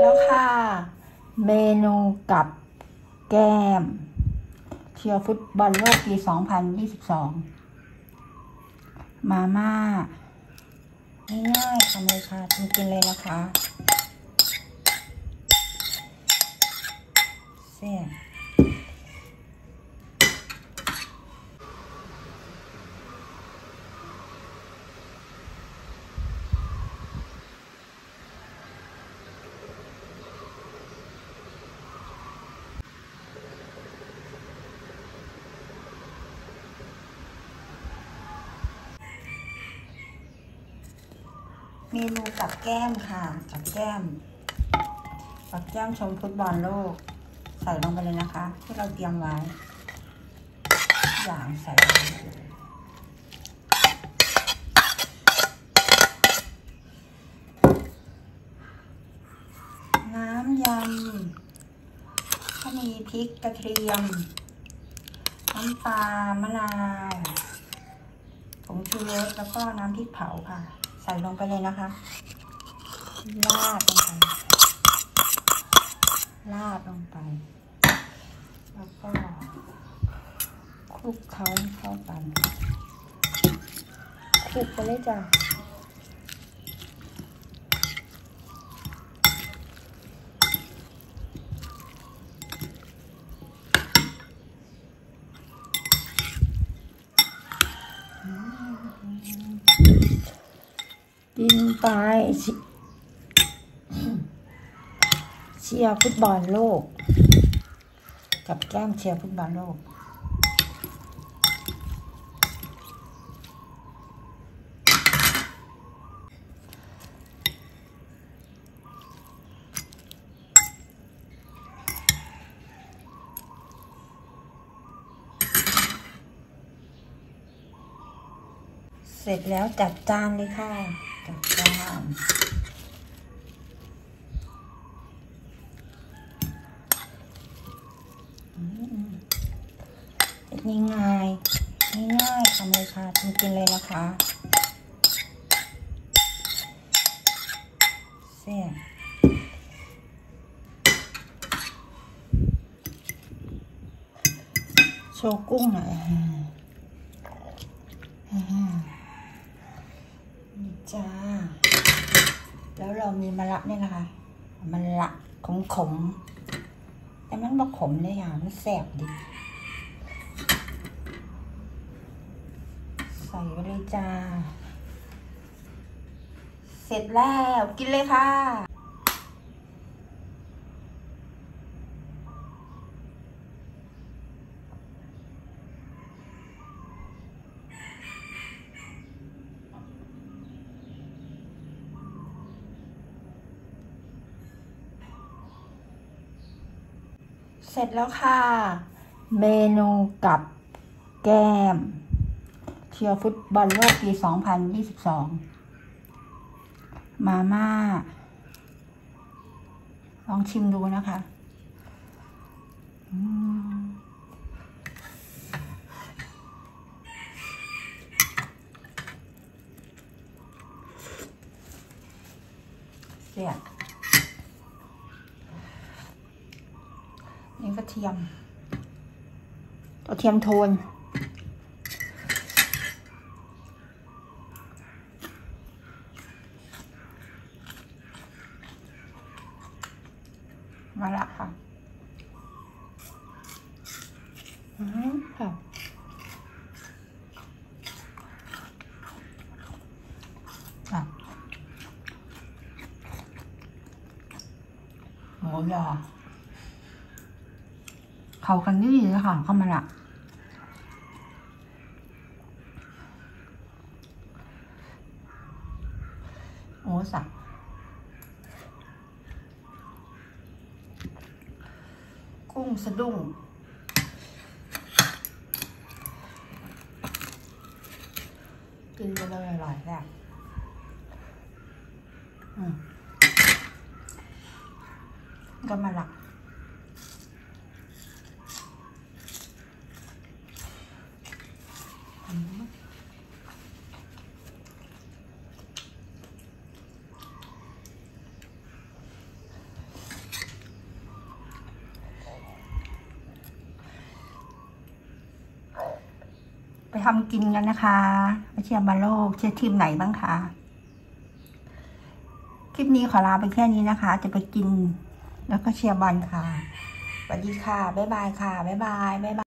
แล้วค่ะ เมนูกับแก้ม เชียร์ฟุตบอลโลกปี 2022 มาม่าง่ายๆทำเลยค่ะทำกินเลยนะคะเสีย เมนูกับแก้มค่ะกับแก้มกับแก้มชมฟุตบอลโลก ใส่ลงไปเลยนะคะ ที่เราเตรียมไว้ อย่างใส่น้ำยำก็มีพริกกระเทียมน้ำปลามะนาวผงชูรสแล้วก็น้ำพริกเผาค่ะ ใส่ลงไปเลยนะคะ ลาดลงไป ลาดลงไป แล้วก็คลุกเขาเข้ากันคลุกไปเลยจ้ะ กินไปชิเชียร์ฟุตบอลโลก กับแก้มเชียร์ฟุตบอลโลกเสร็จแล้วจัดจานเลยค่ะ จัดจามง่ายง่ายง่ายๆทำเลยค่ะทำกินเลยนะคะเสียโชว์กุ้งหน่อยอ่านี่ จ้า แล้วเรามีมะระเนี่ยนะคะมะระขมขมๆแต่มันบ่ขมเลยอะมันแสบดีใส่ไปเลยจ้า เสร็จแล้วกินเลยค่ะ เสร็จแล้วค่ะ เมนูกับแก้ม เชียร์ฟุตบอลโลกปี 2022 มาม่า ลองชิมดูนะคะเสีย นี่กระเทียมกระเทียมโทน มาละค่ะอืมค่ะอะหมูยอ เขากันดีเลยค่ะเข้ามาละโอ้สักกุ้งสะดุ้งกินไปเลยอร่อยแล้วก็มาหลัก ทำกินกันนะคะไปเชียร์บอลโลกเชียร์ทีมไหนบ้างคะคลิปนี้ขอลาไปแค่นี้นะคะ จะไปกิน แล้วก็เชียร์บอลค่ะสวัสดีค่ะ บ๊ายบายค่ะ บ๊ายบาย บ๊ายบาย